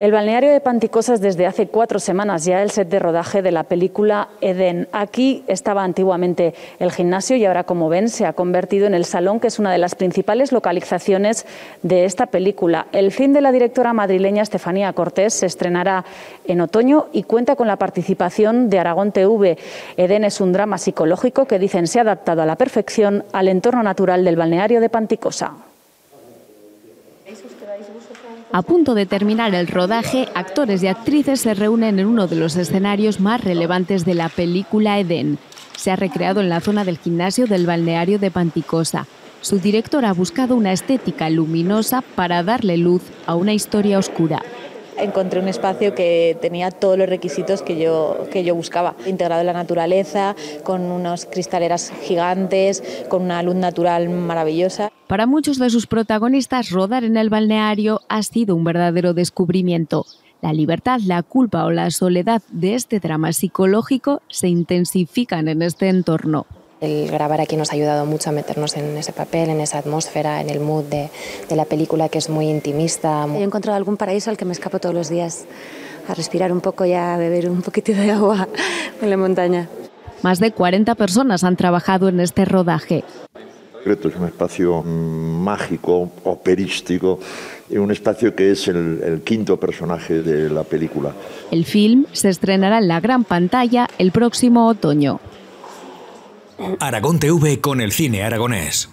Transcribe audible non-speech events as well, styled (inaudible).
El balneario de Panticosa es desde hace cuatro semanas ya el set de rodaje de la película Eden. Aquí estaba antiguamente el gimnasio y ahora, como ven, se ha convertido en el salón, que es una de las principales localizaciones de esta película. El film de la directora madrileña Estefanía Cortés se estrenará en otoño y cuenta con la participación de Aragón TV. Eden es un drama psicológico que dicen se ha adaptado a la perfección al entorno natural del balneario de Panticosa. A punto de terminar el rodaje, actores y actrices se reúnen en uno de los escenarios más relevantes de la película Eden. Se ha recreado en la zona del gimnasio del balneario de Panticosa. Su director ha buscado una estética luminosa para darle luz a una historia oscura encontré un espacio que tenía todos los requisitos que yo, que yo buscaba, integrado en la naturaleza, con unas cristaleras gigantes, con una luz natural maravillosa. Para muchos de sus protagonistas, rodar en el balneario ha sido un verdadero descubrimiento. La libertad, la culpa o la soledad de este drama psicológico se intensifican en este entorno. El grabar aquí nos ha ayudado mucho a meternos en ese papel, en esa atmósfera, en el mood de, la película que es muy intimista. He encontrado algún paraíso al que me escapo todos los días a respirar un poco y a beber un poquito de agua (laughs) en la montaña. Más de 40 personas han trabajado en este rodaje. Es un espacio mágico, operístico, un espacio que es el, el quinto personaje de la película. El film se estrenará en la gran pantalla el próximo otoño. Aragón TV con el cine aragonés.